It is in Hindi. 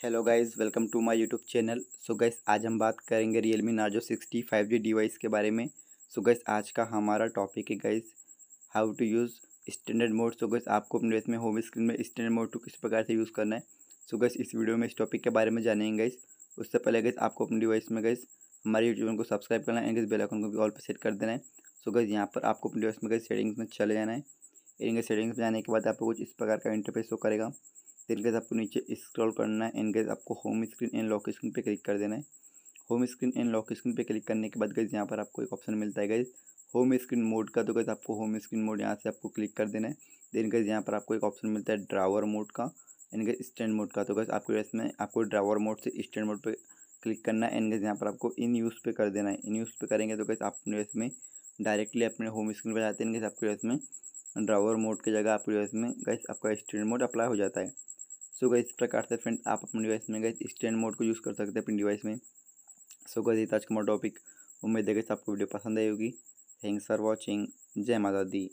Hello guys welcome to my YouTube channel so guys आज हम बात करेंगे Realme Narzo sixty five G device के बारे में। सो so गाइस आज का हमारा टॉपिक है guys how to use standard mode so guys आपको अपने डिवाइस में होम स्क्रीन में स्टैंडर्ड मोड को किस प्रकार से यूज़ करना है। सो so गाइस इस वीडियो में इस टॉपिक के बारे में जानेंगे गाइस उससे पहले गाइस आपको अपने डिवाइस में गाइस हमारे यूट्यूब को सब्सक्राइब करना है एंड बेल आइकन को भी ऑल पर सेट कर देना है। सो गाइस यहाँ पर आपको अपने डिवाइस में गाइस सेटिंग्स में चले जाना है। इनके सेटिंग्स में जाने के बाद आपको कुछ इस प्रकार का इंटरफेस शो करेगा। फिर गैस आपको नीचे स्क्रॉल करना है। एंड गैस आपको home screen and lock screen पे क्लिक कर देना है। Home screen and lock screen पे क्लिक करने के बाद गैस यहाँ पर आपको एक ऑप्शन मिलता है गैस होम स्क्रीन मोड का तो गैस आपको होम स्क्रीन मोड यहाँ से आपको क्लिक कर देना है। देन गैस यहाँ पर आपको एक ऑप्शन मिलता है ड्रावर मोड का। एंड गैस स्टैंड मोड का तो गैस आपके इसमें आपको ड्रावर मोड से स्टैंड मोड पर क्लिक करना है। एंड गैस यहाँ पर आपको इन यूज़ पे कर देना है। इन यूज़ पे करेंगे तो गैस अपने इसमें डायरेक्टली अपने होम स्क्रीन पर जाते हैं। गैस आपके इसमें ड्रावर मोड की जगह आपके इसमें गैस आपका स्टैंड मोड अप्लाई हो जाता है। सो गई इस प्रकार से फ्रेंड आप अपने डिवाइस में गए स्टैंड मोड को यूज़ कर सकते हैं अपनी डिवाइस में। सो गई आज का टॉपिक उम्मीद है कि आपको वीडियो पसंद आई होगी। थैंक्स फॉर वॉचिंग जय माता दी।